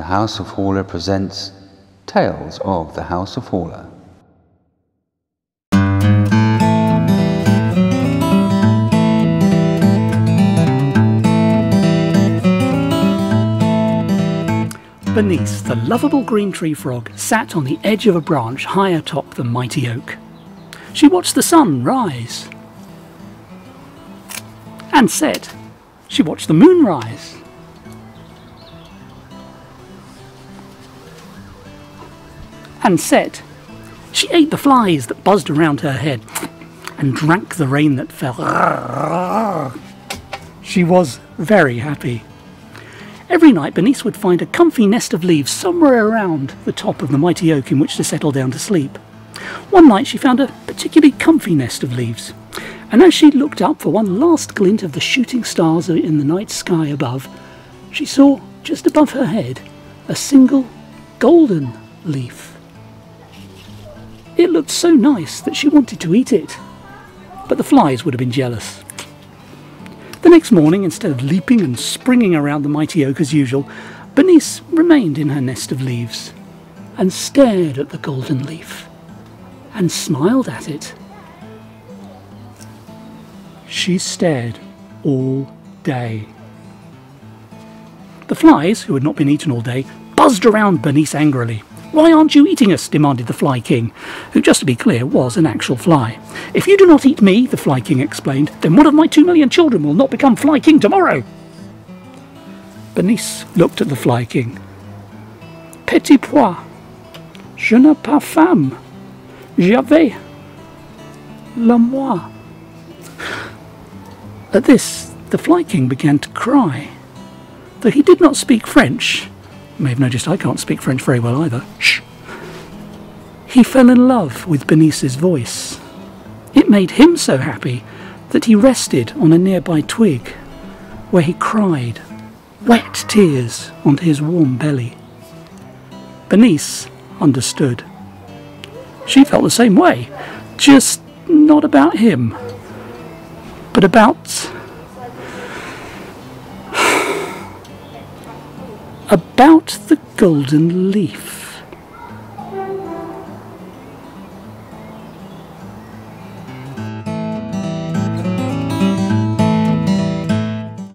The House of Horla presents Tales of the House of Horla. Bernice, the lovable green tree frog, sat on the edge of a branch high atop the mighty oak. She watched the sun rise and set. She watched the moon rise and set. She ate the flies that buzzed around her head and drank the rain that fell. She was very happy. Every night, Bernice would find a comfy nest of leaves somewhere around the top of the mighty oak in which to settle down to sleep. One night, she found a particularly comfy nest of leaves, and as she looked up for one last glint of the shooting stars in the night sky above, she saw just above her head a single golden leaf. It looked so nice that she wanted to eat it, but the flies would have been jealous. The next morning, instead of leaping and springing around the mighty oak as usual, Bernice remained in her nest of leaves and stared at the golden leaf and smiled at it. She stared all day. The flies, who had not been eaten all day, buzzed around Bernice angrily. Why aren't you eating us? demanded the Fly King, who, just to be clear, was an actual fly. If you do not eat me, the Fly King explained, then one of my two million children will not become Fly King tomorrow. Bernice looked at the Fly King. Petit pois, je n'ai pas femme, j'avais la moi. At this, the Fly King began to cry. Though he did not speak French, may have noticed I can't speak French very well either. Shh. He fell in love with Bernice's voice. It made him so happy that he rested on a nearby twig, where he cried wet tears onto his warm belly. Bernice understood. She felt the same way, just not about him, but about about the golden leaf.